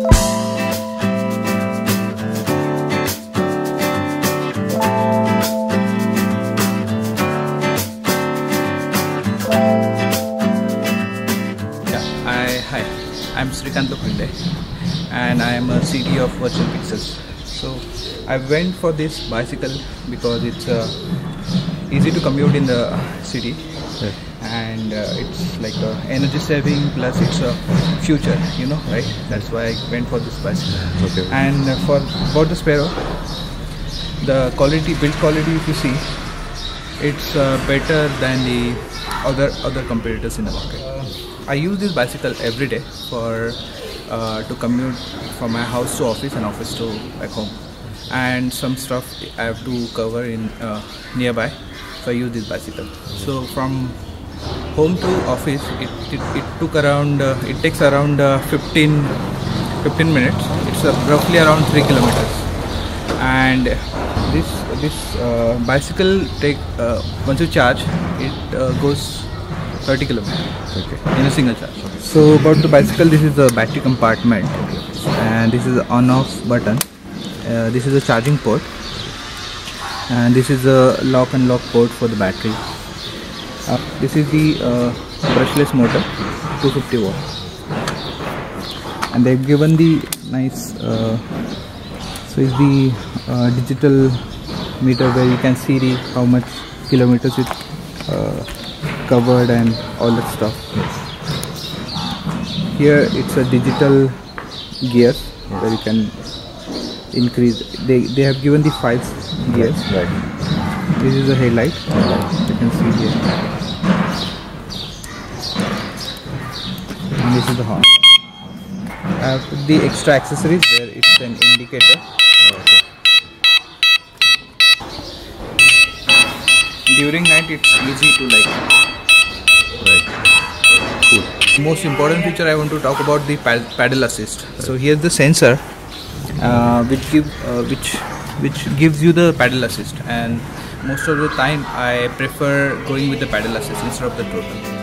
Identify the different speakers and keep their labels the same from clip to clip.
Speaker 1: Yeah, hi, I'm Shrikant Lokhande, and I am a CD of Virtual Pixels. So I went for this bicycle because it's uh, easy to commute in the city, and uh, it's like uh, energy saving plus it's a future, you know, right? That's why I went for this bicycle.
Speaker 2: Okay.
Speaker 1: And uh, for about the Spero, the quality, build quality, if you see, it's uh, better than the other other competitors in the market. I use this bicycle every day for uh, to commute from my house to office and office to back home, and some stuff I have to cover in uh, nearby. So I use this bicycle. So from home to office, it, it, it took around uh, it takes around uh, 15 15 minutes. It's uh, roughly around three kilometers. And this this uh, bicycle take uh, once you charge it uh, goes 30 kilometers.
Speaker 2: Okay.
Speaker 1: in a single charge. So about the bicycle this is the battery compartment. And this is the on off button. Uh, this is the charging port. And this is the lock and lock port for the battery uh, this is the uh, brushless motor 250 watt and they've given the nice uh, so is the uh, digital meter where you can see the how much kilometers it uh, covered and all that stuff. Here it's a digital gear where you can increase they, they have given the five gears.
Speaker 2: Right.
Speaker 1: this is the headlight can see here and this is the horn I have put the extra accessories where it's an indicator during night it's easy to like
Speaker 2: Right. Cool.
Speaker 1: most important feature I want to talk about the pad- paddle assist. So here's the sensor, uh, which give uh, which which gives you the paddle assist, and most of the time I prefer going with the paddle assist instead of the throttle.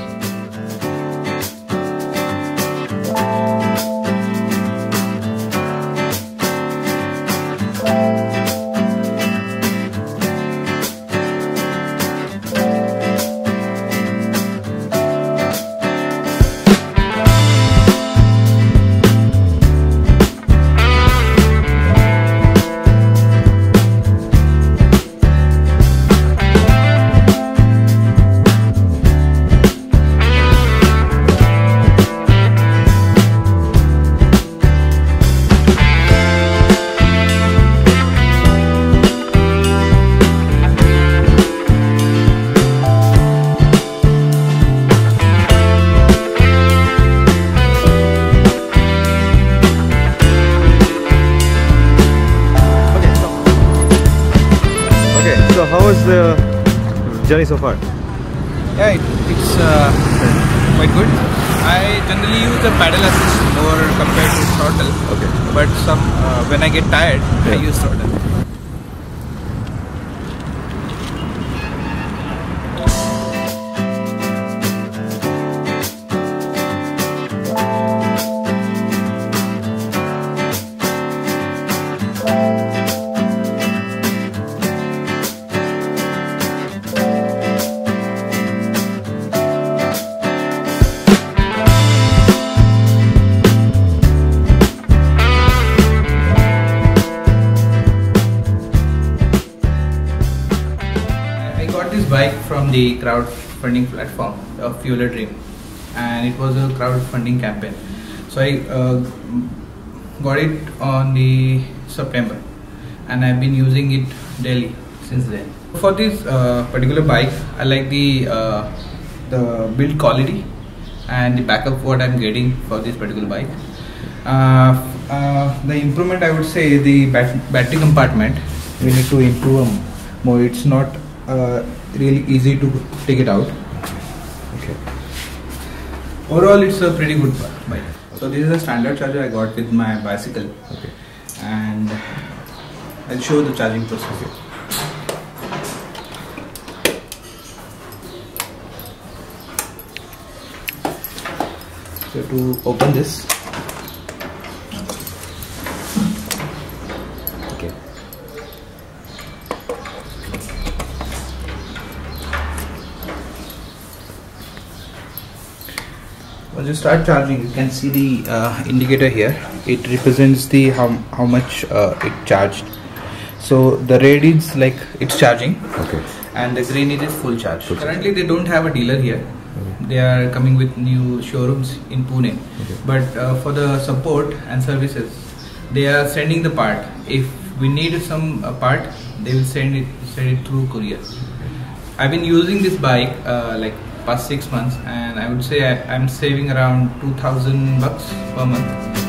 Speaker 2: Journey so far?
Speaker 1: Yeah, it, it's uh, quite good. I generally use the paddle assist more compared to throttle,
Speaker 2: Okay.
Speaker 1: but some uh, when I get tired, I
Speaker 2: Yeah.
Speaker 1: use throttle. Bike from the crowdfunding platform of Fueladream, and it was a crowdfunding campaign. So I uh, got it on the September, and I've been using it daily since then. For this uh, particular bike, I like the uh, the build quality and the backup what I'm getting for this particular bike. Uh, uh, the improvement I would say the bat- battery compartment we need to improve more. It's not uh, Uh, really easy to take it out.
Speaker 2: Okay.
Speaker 1: Overall, it's a pretty good bi- bike. So this is a standard charger I got with my bicycle,
Speaker 2: Okay.
Speaker 1: and I'll show the charging process. So to open this, you start charging you can see the uh, indicator here. It represents the how, how much uh, it charged. So the red is like it's charging.
Speaker 2: Okay.
Speaker 1: and the green is full charge. Currently they don't have a dealer here. They are coming with new showrooms in pune. But uh, for the support and services they are sending the part. If we need some uh, part they will send it send it through courier. I've been using this bike uh, like past six months, and I would say I, I'm saving around two thousand bucks per month